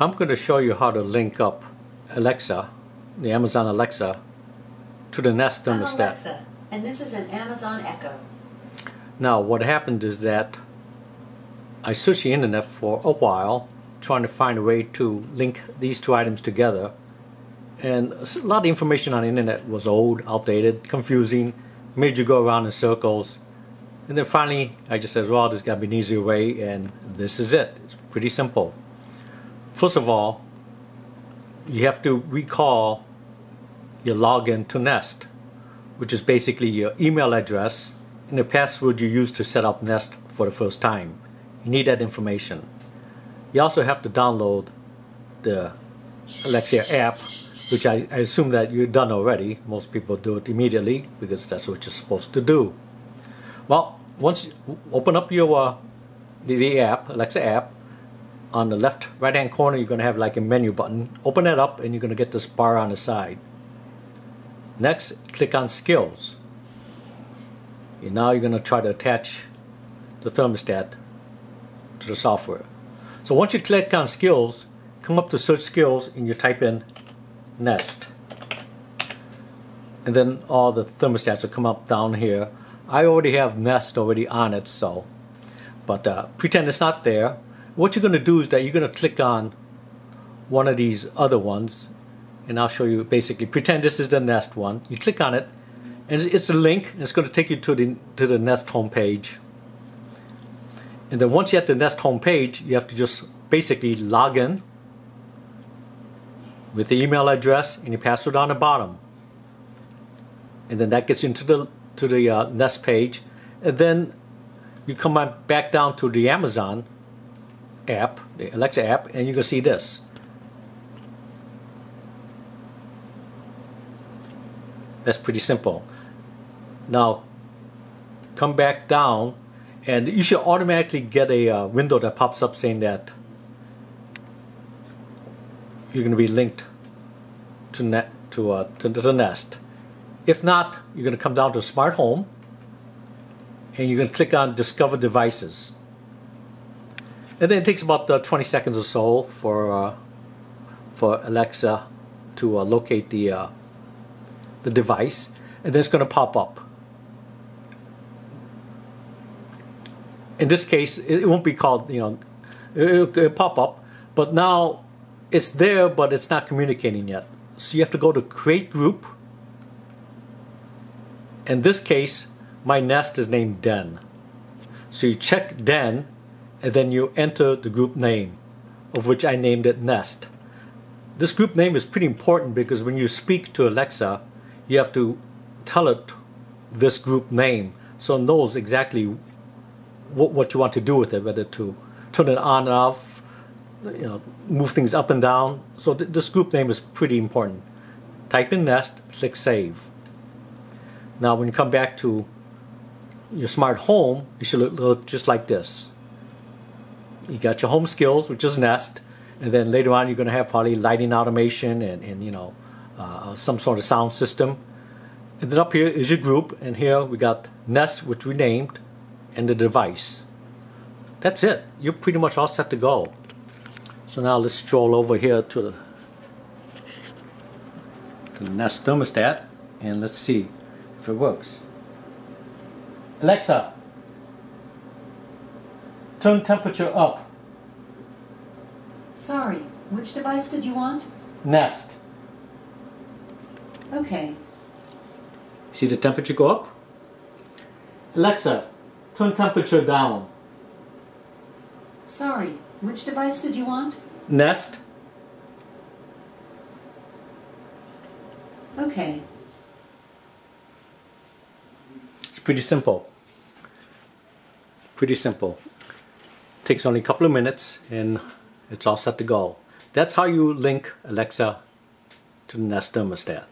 I'm going to show you how to link up Alexa, the Amazon Alexa, to the Nest I'm thermostat. Alexa, and this is an Amazon Echo. Now, what happened is that I searched the internet for a while trying to find a way to link these two items together. And a lot of information on the internet was old, outdated, confusing, made you go around in circles. And then finally, I just said, well, there's got to be an easier way, and this is it. It's pretty simple. First of all, you have to recall your login to Nest, which is basically your email address and the password you used to set up Nest for the first time. You need that information. You also have to download the Alexa app, which I, I assume that you've done already. Most people do it immediately because that's what you're supposed to do. Well, once you open up your uh, the app, Alexa app, on the left right hand corner you're going to have like a menu button. Open that up and you're going to get this bar on the side. Next, click on skills. And now you're going to try to attach the thermostat to the software. So once you click on skills, come up to search skills and you type in Nest. And then all the thermostats will come up down here. I already have Nest already on it, so. But uh, pretend it's not there. What you're going to do is that you're going to click on one of these other ones and I'll show you basically. Pretend this is the Nest one. You click on it and it's a link and it's going to take you to the to the Nest homepage. And then once you're at the Nest homepage you have to just basically log in with the email address and your password on the bottom. And then that gets you into the to the uh, Nest page. And then you come back down to the Amazon app the Alexa app and you can see this That's pretty simple. Now, come back down, and you should automatically get a uh, window that pops up saying that you're going to be linked to net to, uh, to the Nest. If not, you're going to come down to Smart Home, and you're going to click on Discover Devices. And then it takes about uh, 20 seconds or so for uh, for Alexa to uh, locate the uh, the device and then it's going to pop up. In this case, it won't be called, you know, it'll, it'll pop up, but now it's there, but it's not communicating yet. So you have to go to create group. In this case, my nest is named Den. So you check Den and then you enter the group name, of which I named it Nest. This group name is pretty important because when you speak to Alexa, you have to tell it this group name so it knows exactly what, what you want to do with it, whether to turn it on and off, you know, move things up and down. So th this group name is pretty important. Type in Nest, click Save. Now when you come back to your smart home, it should look, look just like this. You got your home skills, which is Nest, and then later on you're going to have probably lighting automation and, and you know, uh, some sort of sound system. And then up here is your group, and here we got Nest, which we named, and the device. That's it. You're pretty much all set to go. So now let's stroll over here to the, to the Nest thermostat, and let's see if it works. Alexa, turn temperature up. Sorry, which device did you want? Nest. Okay. See the temperature go up? Alexa, turn temperature down. Sorry, which device did you want? Nest. Okay. It's pretty simple. Pretty simple. Takes only a couple of minutes and it's all set to go. That's how you link Alexa to the Nest thermostat.